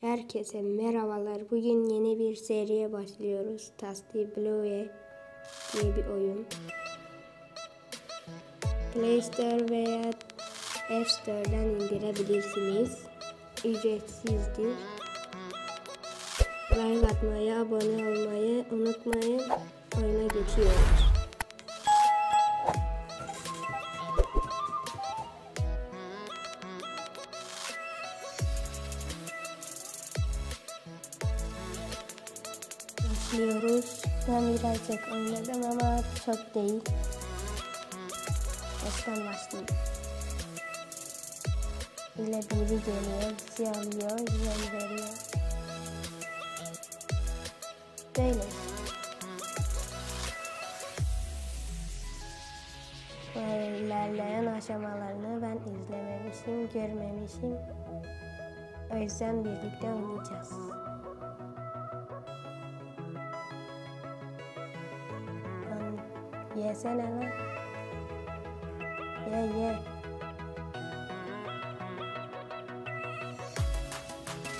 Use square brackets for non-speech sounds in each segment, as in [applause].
Herkese merhabalar. Bugün yeni bir seriye başlıyoruz. Tasty Blue diye bir oyun. Play Store veya App Store'dan indirebilirsiniz. Ücretsizdir. Like atmayı, abone olmayı unutmayın. Oyuna geçiyoruz. Birazcık oynadım ama çok değil. Baştan başlayayım. İle biri geliyor, bizi alıyor, yol veriyor. Böyle. Böyle ilerleyen aşamalarını ben izlememişim, görmemişim. O yüzden birlikte oynayacağız. Yesene lan. Ye ye.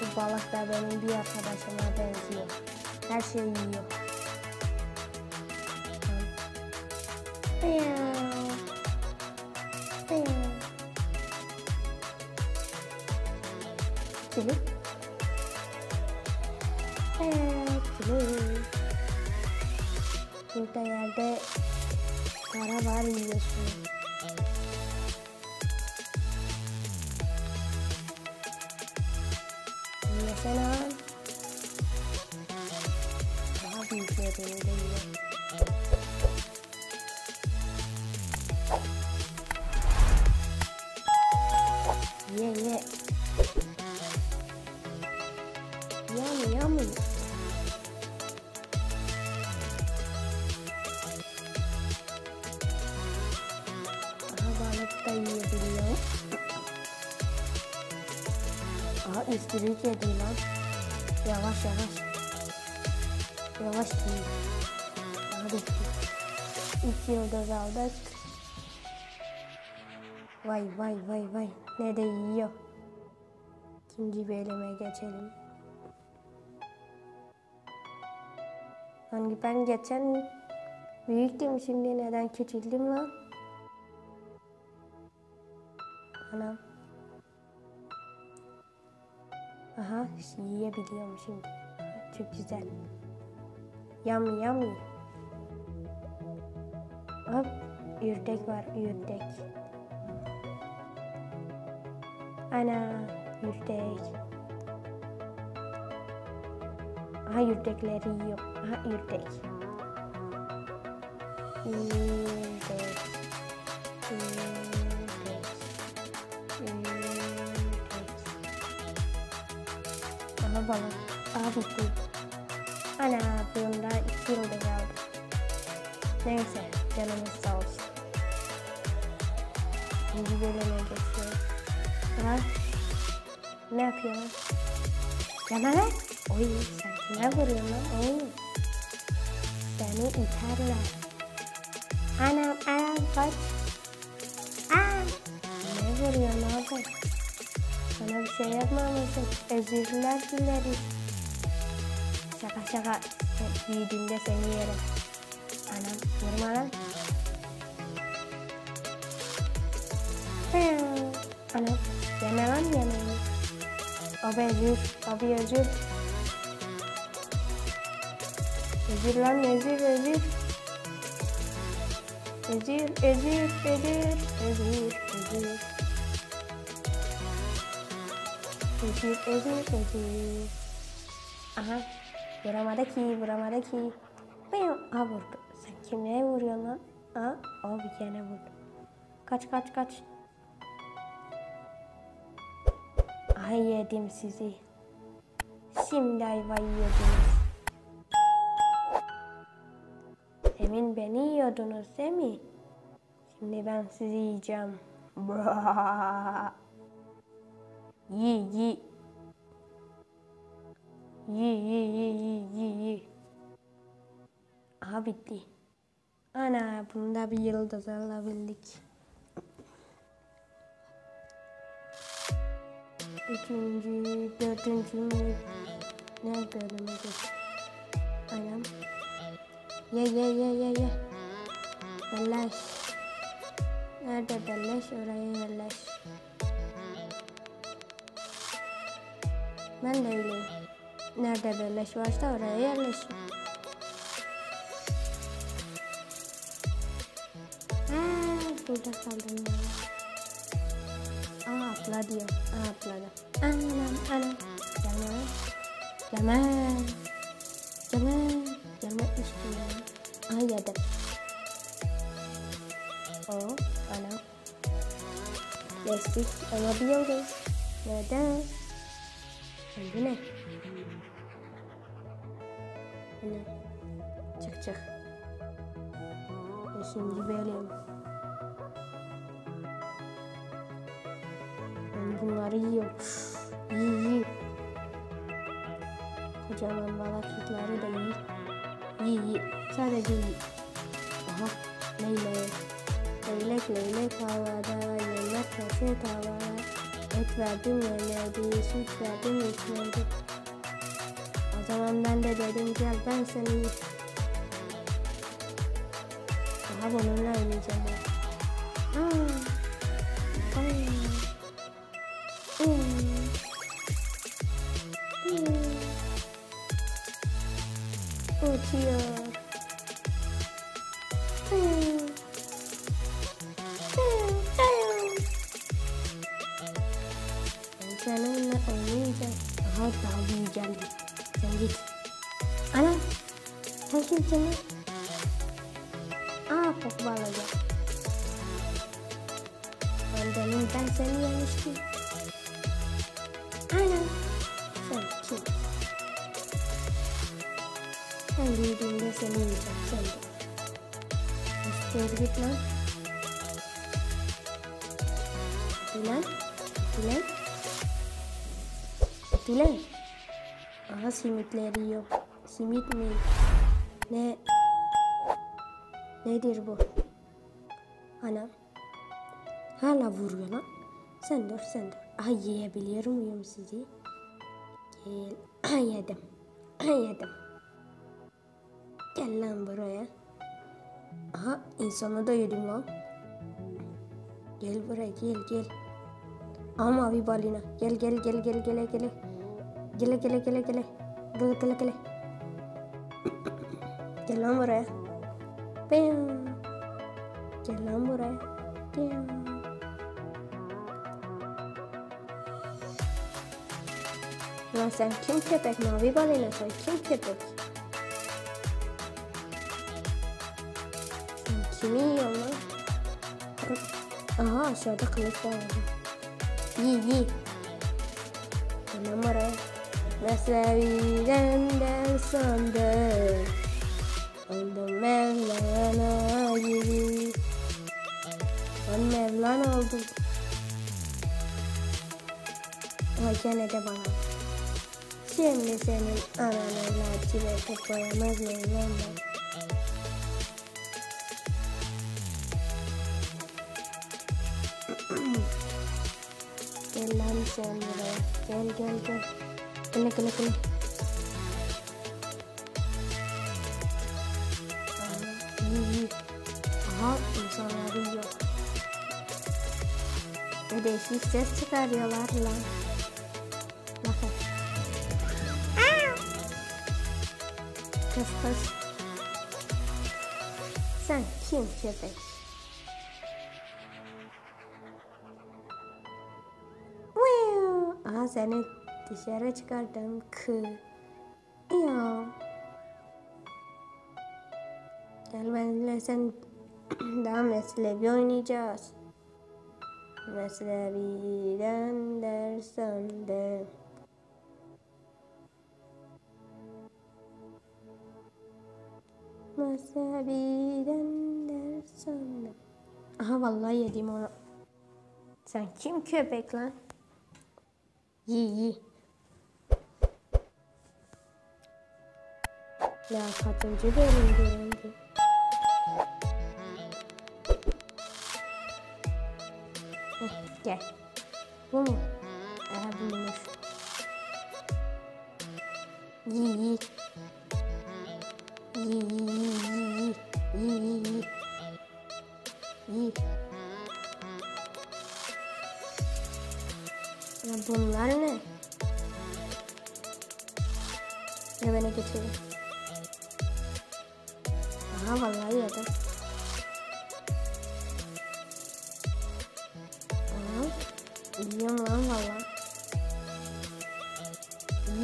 Bu balık da benim bir arkadaşıma benziyor. Her şeyi yiyor. Lan. Ayaw. Ayaw. Kili. Evet, kili. Burada yerde para var yiyorsun. Mesela daha büyüklerini de yiyebiliyor. Aha üstürük yedi lan. Yavaş yavaş. Yavaş. Aha bitti. İki yıldız aldık. Vay vay vay vay. Ne de yiyor. İkinci bölüme geçelim. Hani ben geçen büyüktüm şimdi neden küçüldüm lan? Anam. Aha yiyebiliyorum şimdi. Çok güzel. Yummy yummy. Hop ürdek var ürdek. Ana ürdek. Aha ürdekleri yiyor. Aha ürdek. Ürdek. Ürdek. Aha balık. Aha bitti. Ana bunda iki yıldız aldı. Neyse canımız sağ olsun. Şimdi bölüme geçiyoruz. Aha. Ne yapıyorsun? Lan. Oy sen kime vuruyorsun lan? Oy. Seni iterler. Anam anam kaç. Aa. Ne vuruyorsun abi? Sana bir şey yapmamışım. Özürler dilerim. Şaka şaka. Büyüdüğümde seni yerim. Anam vurma lan. Anam yeme lan yemeğini. Abi özür. Abi özür. Özür lan özür özür. Özür özür özür özür özür. Özür özür. Aha vuramadı ki vuramadı ki. Bıyım. Aha vurdu. Sen kimeye vuruyorsun lan? Ha? O bir kere vurdu. Kaç kaç kaç. Aha yedim sizi. Şimdi ayvayı yediniz. Emin beni yiyordunuz değil mi? Şimdi ben sizi yiyeceğim. [laughs] Yi yi. Yi yi yi yi yi yi. Aha bitti. Ana bunda bir yıldız alabildik. üçüncü, dördüncü mü? Nerede adamı Anam. Ye ye ye ye ye. Beleş. Nerede beleş? Oraya yerleş. Ben de öyleyim. Nerede beleş varsa oraya yerleşim. Aa, burada kaldım ya. Aa atla diyor. Aa atladı. Anam anam. Gelme. Gelme. Gelme. Gelme istiyorum. Aha yedim. O anam. Geçtik alabiliyoruz. Neden? Bu ne? Bu ne? Çık çık. Şimdi benim. Ben bunları yiyorum. İyi iyi. Kocaman balıkları da iyi. İyi iyi. Sadece iyi. Aha. Leylek. Leylek leylek havada. Yemek kase tavada. Et verdim yemedi. Süt verdim içmedi. O zaman ben de dedim gel ben seni. Daha bununla oynayacağım. Aa. Ay. Hmm. Uçuyor. Kimsin lan? Aa koku bağladı. Ben demin ben seni yemiştim. Ana. Sen kim? Sen büyüdüğünde seni yiyeceğim. Sen de. İster git lan. Dilan. Dilan. Aha simitleri yiyor. Simit mi? Ne? Nedir bu? Anam. Hala vuruyor lan. Sen dur sen dur. Ay yiyebiliyor muyum sizi? Gel. [clears throat] Yedim. [clears throat] Yedim. Gel lan buraya. Aha insanı da yedim lan. Gel buraya gel gel. Aha mavi balina. Gel gel gel gel gel gel. Gele gele gele gele. Gele gele gele. Gel lan buraya. Bam. Gel lan buraya. Bam. Lan sen kim köpek? Mavi balina sen kim köpek? Sen kimi yiyorsun lan? Aha aşağıda kılıç var. Yi yi. Lan buraya. Mesleğinden de sandım. Oldum Mevlana gibi. Ben Mevlana oldum. Ay gene bana. Şimdi senin ananı laciverte koyamaz ben? Gel lan sen buraya. Gel gel gel. Gel gel gel. Değişik ses çıkarıyorlar lan. Bakın. Kız kız. Sen kim köpek? Aha seni dışarı çıkardım kı. Ya. Gel benimle sen [clears throat] daha mesleği oynayacağız. Mesleğiden dersen de. Mesleğiden dersen de. Aha vallahi yedim onu. Sen kim köpek lan? Yi yi. Ya kaçıncı bölüm göründü? Okay. One more. I have enough. Yee yee. Yee yee yee yee yee yee yee. Ya bunlar ne? Ya beni geçiyor. Aha vallahi yedim. Yiyorum lan valla.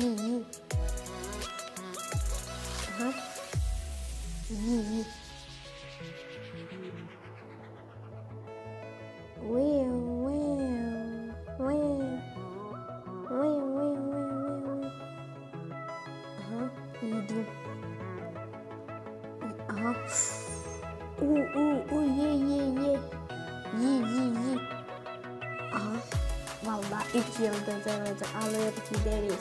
İyi iyi. Aha. İlk yıldızımızı alır gideriz.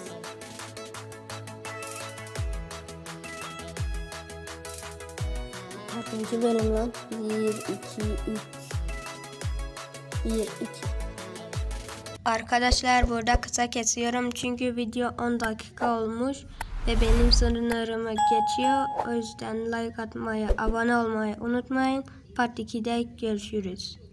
Kaçıncı bölüm lan? 1, 2, 3. 1, 2. Arkadaşlar burada kısa kesiyorum çünkü video 10 dakika olmuş ve benim sınırlarıma geçiyor. O yüzden like atmayı, abone olmayı unutmayın. Part 2'de görüşürüz.